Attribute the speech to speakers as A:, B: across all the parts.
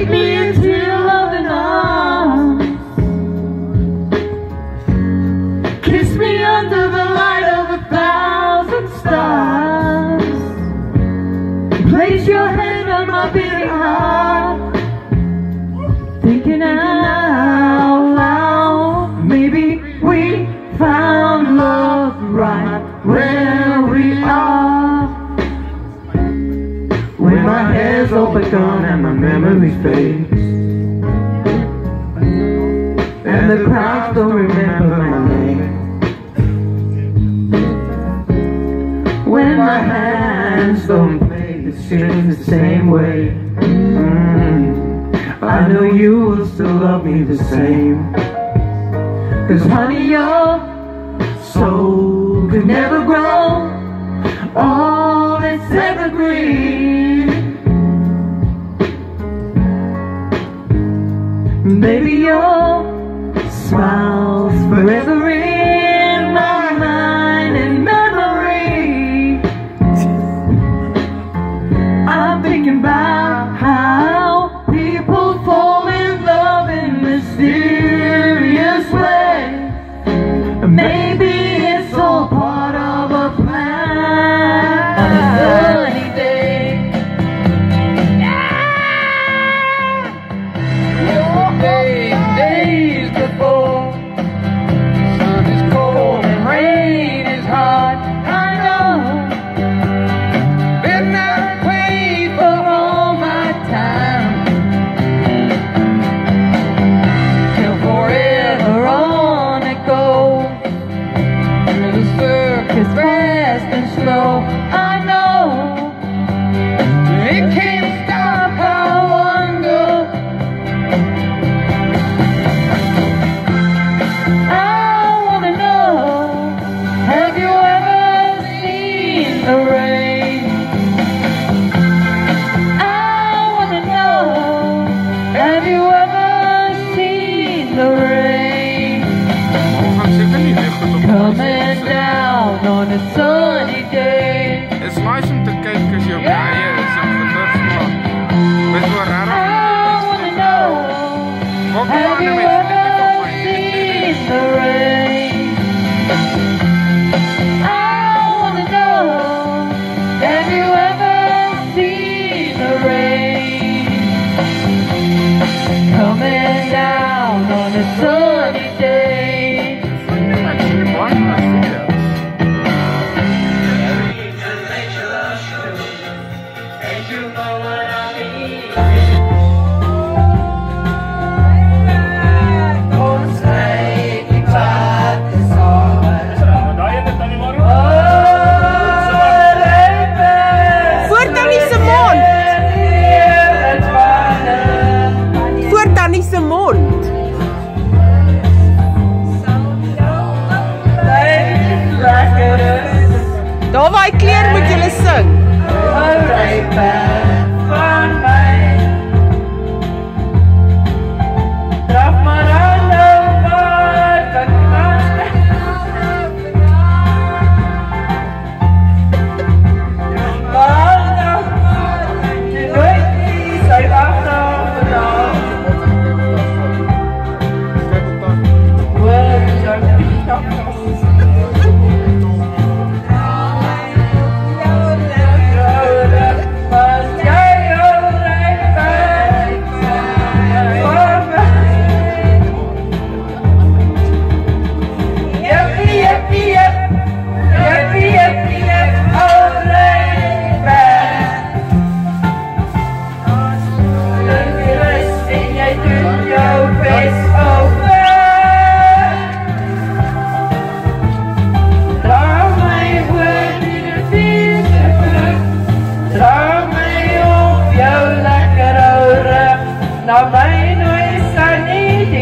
A: Take me all but gone and my memory fades, and the crowds don't remember my name. When my hands don't play the strings the same way. Mm. I know you will still love me the same Cause honey, your soul could never grow All that's evergreen Baby, your smile's forever in
B: circus
A: Fast and slow, I know.
B: It can't stop, I wonder
A: I wanna know, have you ever seen the rain? I wanna know, have you ever seen the rain? On a sunny day.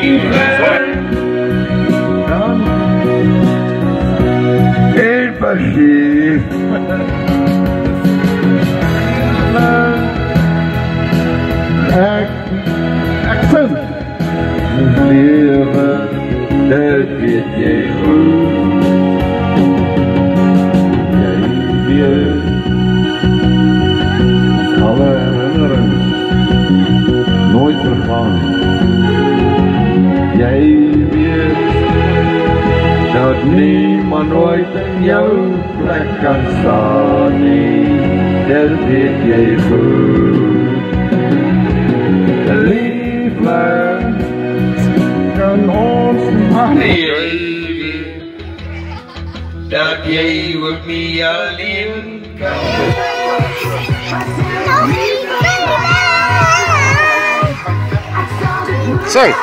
C: En
D: vergeef Ek Ek sing Lewe Dit weet jy goed Jy weet Alle herinnerings Nooit vergaan Jy weet dat niemand ooit in jou plek kan staan nie. Dit weet jy goed. Liefde kan ons maar nie
E: dat jy ook nie alleen kan
F: Sing.